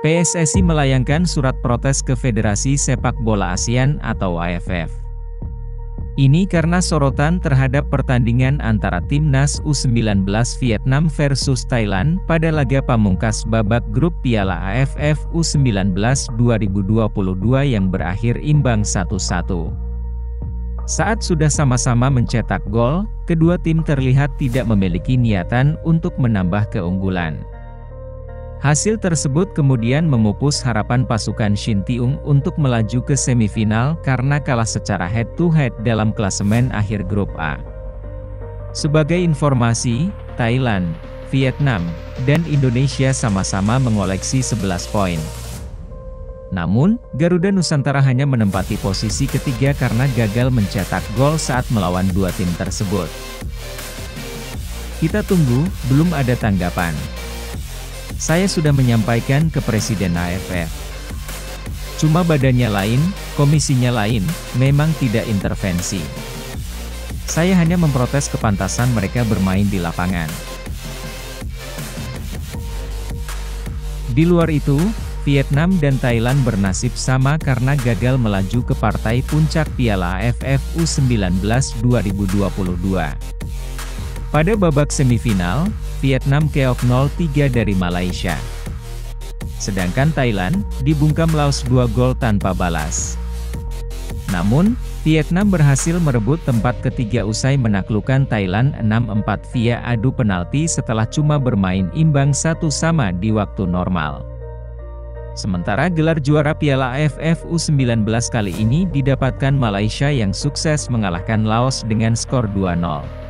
PSSI melayangkan surat protes ke Federasi Sepak Bola ASEAN atau AFF. Ini karena sorotan terhadap pertandingan antara Timnas U19 Vietnam versus Thailand pada laga pamungkas babak grup Piala AFF U19 2022 yang berakhir imbang 1-1. Saat sudah sama-sama mencetak gol, kedua tim terlihat tidak memiliki niatan untuk menambah keunggulan. Hasil tersebut kemudian memupus harapan pasukan Shin Tiung untuk melaju ke semifinal karena kalah secara head-to-head -head dalam klasemen akhir grup A. Sebagai informasi, Thailand, Vietnam, dan Indonesia sama-sama mengoleksi 11 poin. Namun, Garuda Nusantara hanya menempati posisi ketiga karena gagal mencetak gol saat melawan dua tim tersebut. Kita tunggu, belum ada tanggapan. Saya sudah menyampaikan ke Presiden AFF. Cuma badannya lain, komisinya lain, memang tidak intervensi. Saya hanya memprotes kepantasan mereka bermain di lapangan. Di luar itu, Vietnam dan Thailand bernasib sama karena gagal melaju ke partai puncak Piala AFF U19 2022. Pada babak semifinal, Vietnam keok 0-3 dari Malaysia. Sedangkan Thailand, dibungkam Laos 2 gol tanpa balas. Namun, Vietnam berhasil merebut tempat ketiga usai menaklukkan Thailand 6-4 via adu penalti setelah cuma bermain imbang satu sama di waktu normal. Sementara gelar juara Piala AFF U19 kali ini didapatkan Malaysia yang sukses mengalahkan Laos dengan skor 2-0.